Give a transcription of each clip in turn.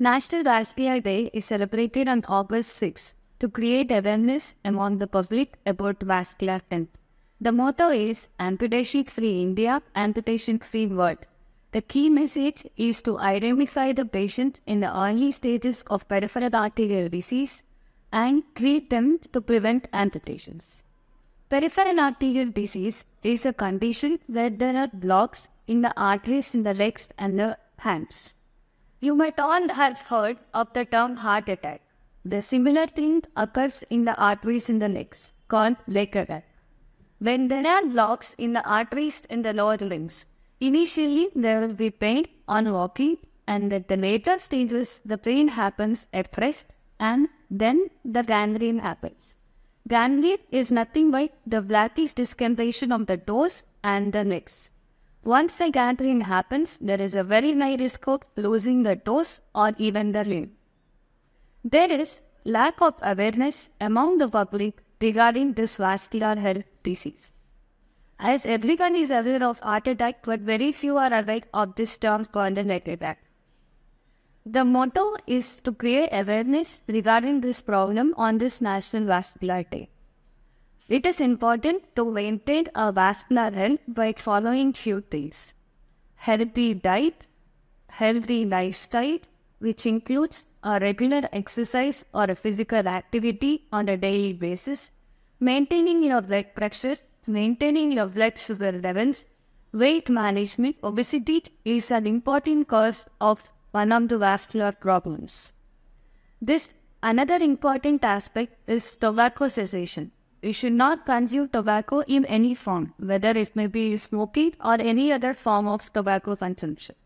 National Vascular Day is celebrated on August 6 to create awareness among the public about vascular health. The motto is Amputation Free India, Amputation Free World. The key message is to identify the patient in the early stages of peripheral arterial disease and treat them to prevent amputations. Peripheral arterial disease is a condition where there are blocks in the arteries in the legs and the hands. You might all have heard of the term heart attack. The similar thing occurs in the arteries in the legs, called attack. When there are blocks in the arteries in the lower limbs, initially there will be pain on walking, and at the later stages, the pain happens at rest, and then the gangrene happens. Gangrene is nothing but the blackish discoloration of the toes and the legs. Once a gangrene happens, there is a very high risk of losing the toes or even the limb. There is lack of awareness among the public regarding this vascular health disease. As everyone is aware of heart attack, but very few are aware of this term called a leg attack. The motto is to create awareness regarding this problem on this National Vascular Day. It is important to maintain a vascular health by following few things. Healthy diet, healthy lifestyle, which includes a regular exercise or a physical activity on a daily basis, maintaining your blood pressure, maintaining your blood sugar levels, weight management, obesity is an important cause of one of the vascular problems. This another important aspect is tobacco cessation. You should not consume tobacco in any form, whether it may be smoking or any other form of tobacco consumption.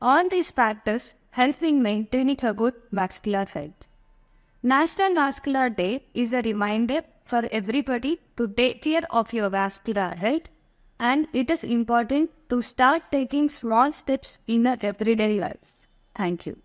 All these factors help in maintaining a good vascular health. National Vascular Day is a reminder for everybody to take care of your vascular health and it is important to start taking small steps in our everyday lives. Thank you.